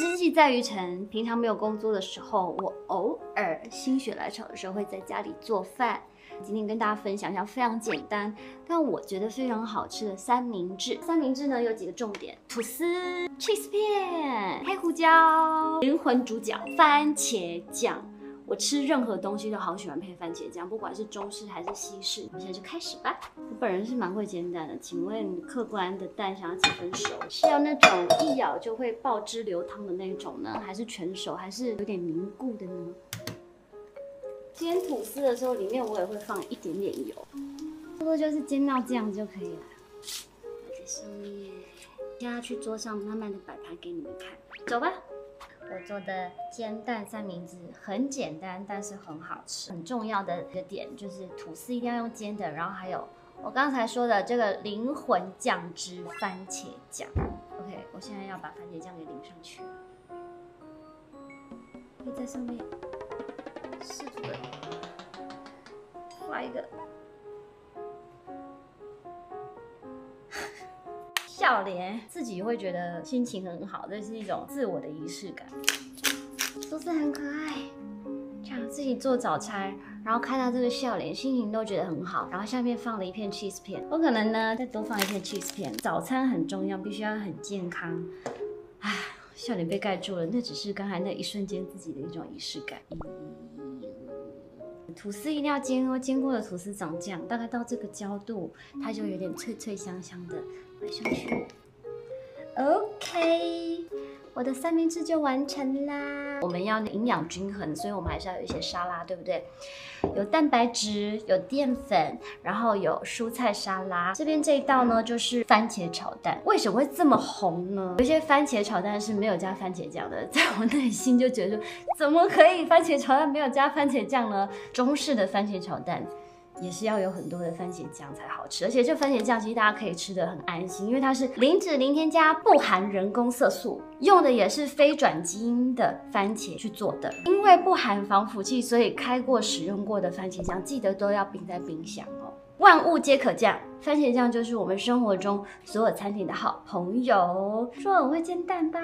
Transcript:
之计在于晨，平常没有工作的时候，我偶尔心血来潮的时候会在家里做饭。今天跟大家分享一下非常简单，但我觉得非常好吃的三明治。三明治呢有几个重点：吐司、cheese 片、黑胡椒、灵魂主角番茄酱。我吃任何东西都好喜欢配番茄酱，不管是中式还是西式。我们现在就开始吧。我本人是蛮会煎蛋的，请问客官的蛋想要几分熟？是要那种一咬就会爆汁流汤的那种呢，还是全熟，还是有点凝固的呢？煎吐司的时候，里面我也会放一点点油，差不多就是煎到这样就可以了。摆在上面，压去桌上，慢慢的摆盘给你们看。走吧。我做的煎蛋三明治很简单，但是很好吃。很重要的一个点就是吐司一定要用煎的，然后还有我刚才说的这个灵魂酱汁番茄酱。OK，我现在要把番茄酱给淋上去，可以在上面试图的画一个。笑脸，自己会觉得心情很好，这是一种自我的仪式感。都是很可爱，这样自己做早餐，然后看到这个笑脸，心情都觉得很好。然后下面放了一片 cheese 片，我可能呢再多放一片 cheese 片。早餐很重要，必须要很健康。唉，笑脸被盖住了，那只是刚才那一瞬间自己的一种仪式感。吐司一定要煎哦，煎过的吐司长这样，大概到这个焦度，它就有点脆脆香香的，摆上去。OK，我的三明治就完成啦。我们要营养均衡，所以我们还是要有一些沙拉，对不对？有蛋白质，有淀粉，然后有蔬菜沙拉。这边这一道呢，就是番茄炒蛋。为什么会这么红呢？有些番茄炒蛋是没有加番茄酱的，在我内心就觉得，怎么可以番茄炒蛋没有加番茄酱呢？中式的番茄炒蛋。也是要有很多的番茄酱才好吃，而且这番茄酱其实大家可以吃的很安心，因为它是零脂零添加，不含人工色素，用的也是非转基因的番茄去做的。因为不含防腐剂，所以开过使用过的番茄酱记得都要冰在冰箱哦。万物皆可酱，番茄酱就是我们生活中所有餐厅的好朋友。说我会煎蛋吧。